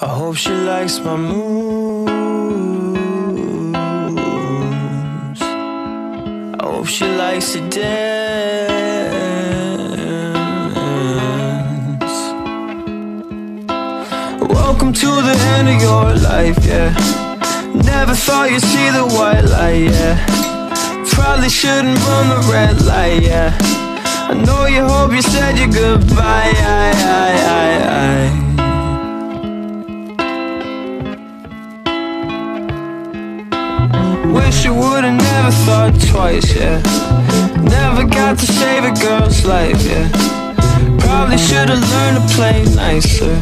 I hope she likes my moves. I hope she likes to dance. Welcome to the end of your life, yeah. Never thought you'd see the white light, yeah. Probably shouldn't run the red light, yeah. I know you hope you said your goodbye, you would've never thought twice, yeah. Never got to save a girl's life, yeah. Probably should've learned to play nicer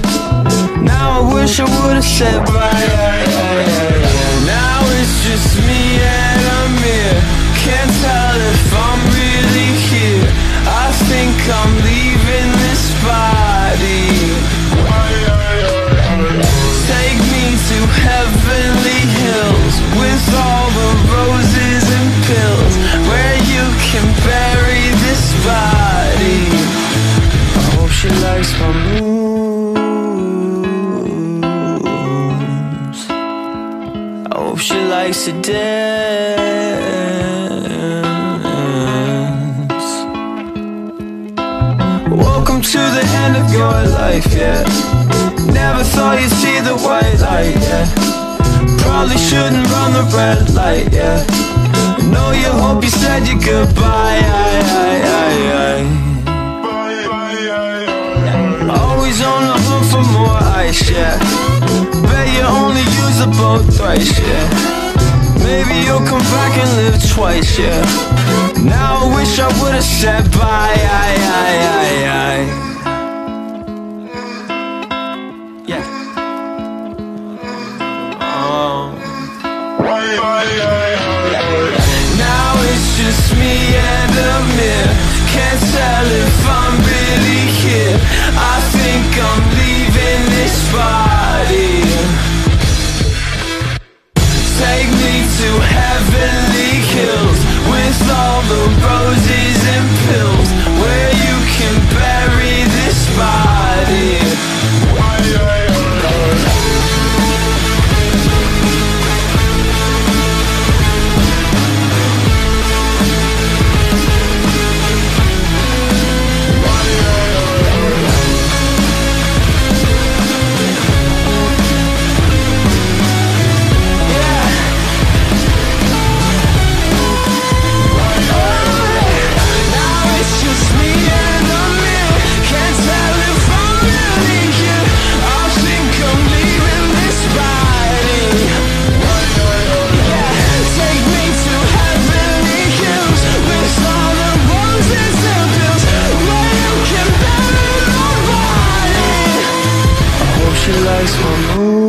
Now I wish I would've said bye, yeah, yeah, yeah. Can bury this body. I hope she likes my moves I hope she likes to dance. Welcome to the end of your life, yeah. Never thought you'd see the white light, yeah. Probably shouldn't run the red light, yeah Know you hope you said your goodbye, aye, aye, aye. Always on the hunt for more ice, yeah Bet you only use the boat thrice, yeah Maybe you'll come back and live twice, yeah Now I wish I would've said bye. Yeah. Oh. Just me and a mirror. Can't tell if I'm she likes my mood.